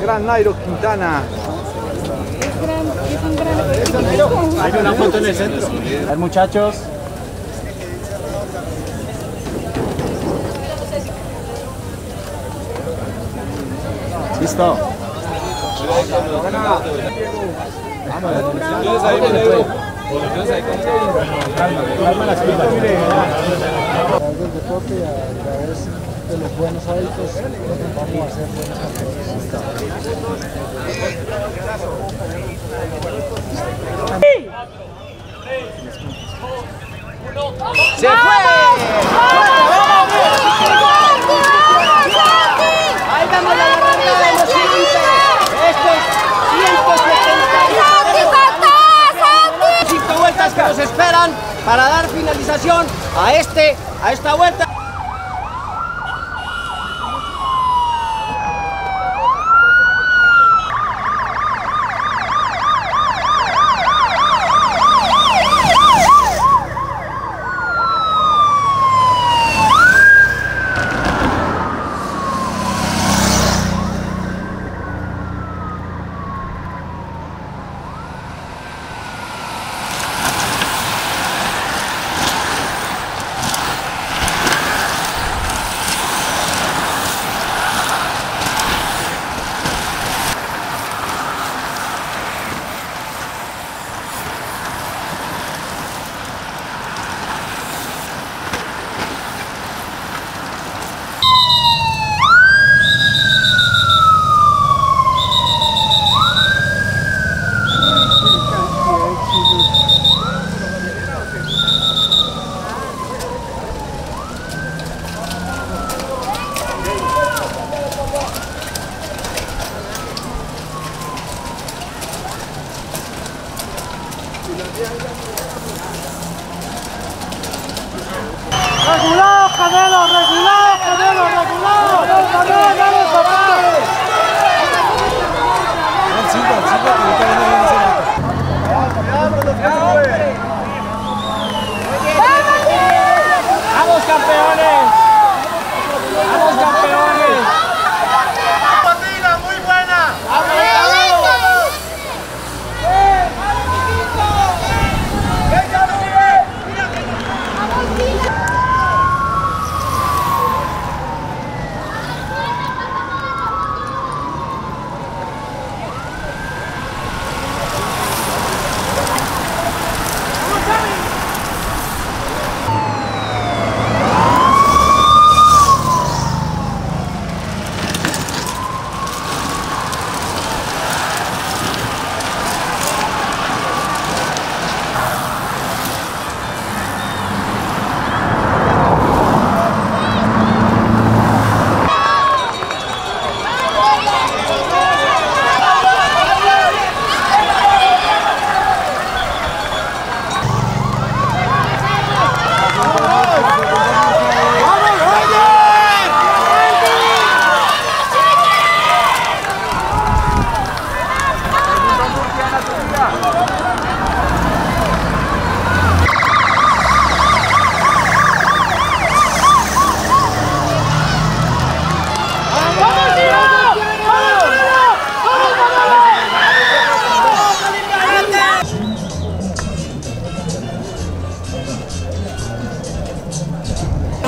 gran Nairo Quintana. Hay una foto en el centro. A ver, muchachos. Listo. del deporte y a través de los buenos hábitos vamos a ser buenos campeones. ¡Se fue! Ahí vamos la barrera de los siguientes. Esto es 170. Cinco vueltas que nos esperan para dar finalización a este, a esta vuelta. ¡Regulado, Canelo! ¡Regulado, Canelo! ¡Regulado! ¡Vamos, vamos, vamos, papá! ¡Vamos, campeones! ¡Vamos, campeones! muy buena!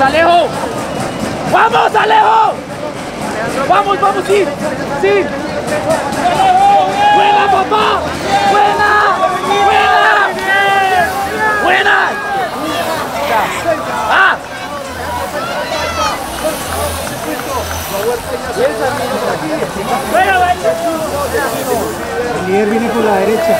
¡Alejo! ¡Vamos, Alejo! ¡Vamos, vamos, sí! ¡Sí! ¡Buena, papá! ¡Buena! ¡Buena! ¡Buena! ¡Ah! El líder viene por la derecha.